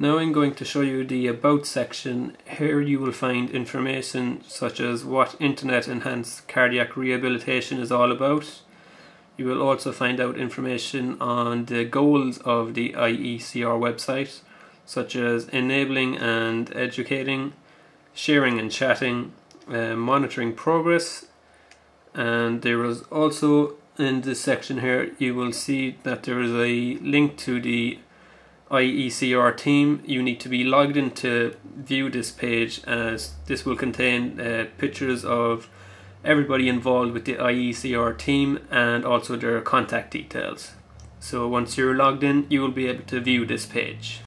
Now I'm going to show you the About section. Here you will find information such as what Internet Enhanced Cardiac Rehabilitation is all about. You will also find out information on the goals of the IECR website, such as enabling and educating, sharing and chatting, uh, monitoring progress, and there is also in this section here you will see that there is a link to the IECR team, you need to be logged in to view this page as this will contain uh, pictures of everybody involved with the IECR team and also their contact details. So once you're logged in, you will be able to view this page.